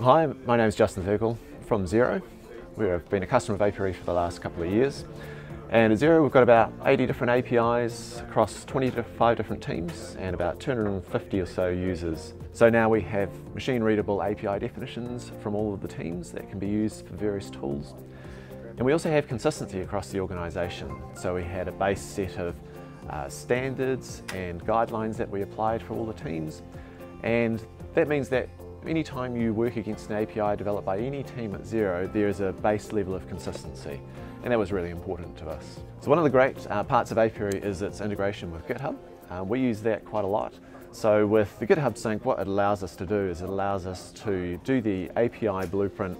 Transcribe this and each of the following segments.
Hi, my name is Justin Thurkel from Xero. We've been a customer of Apiary for the last couple of years. And at Xero we've got about 80 different APIs across 25 different teams and about 250 or so users. So now we have machine readable API definitions from all of the teams that can be used for various tools. And we also have consistency across the organisation. So we had a base set of uh, standards and guidelines that we applied for all the teams. And that means that anytime you work against an API developed by any team at Xero, there is a base level of consistency. And that was really important to us. So one of the great uh, parts of Apiary is its integration with GitHub. Uh, we use that quite a lot. So with the GitHub sync, what it allows us to do is it allows us to do the API blueprint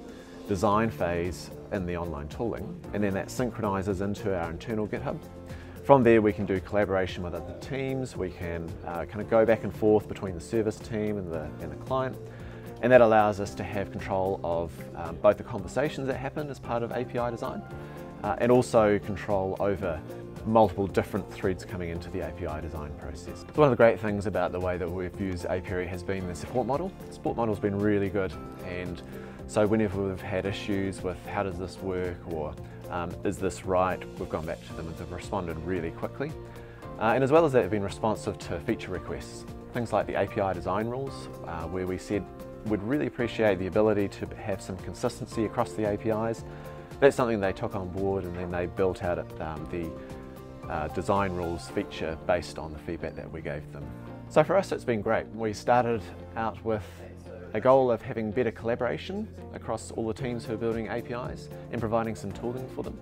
design phase in the online tooling, and then that synchronizes into our internal GitHub. From there we can do collaboration with other teams, we can uh, kind of go back and forth between the service team and the, and the client, and that allows us to have control of um, both the conversations that happen as part of API design uh, and also control over multiple different threads coming into the API design process. So one of the great things about the way that we've used Apiary has been the support model. The support model has been really good and so whenever we've had issues with how does this work or um, is this right, we've gone back to them and they've responded really quickly. Uh, and as well as that, they've been responsive to feature requests. Things like the API design rules, uh, where we said would really appreciate the ability to have some consistency across the APIs. That's something they took on board and then they built out um, the uh, design rules feature based on the feedback that we gave them. So for us it's been great. We started out with a goal of having better collaboration across all the teams who are building APIs and providing some tooling for them.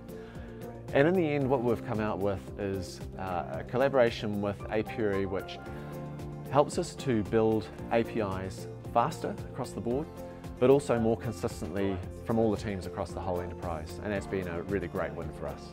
And in the end what we've come out with is uh, a collaboration with Apiary which helps us to build APIs faster across the board, but also more consistently from all the teams across the whole enterprise. And that's been a really great win for us.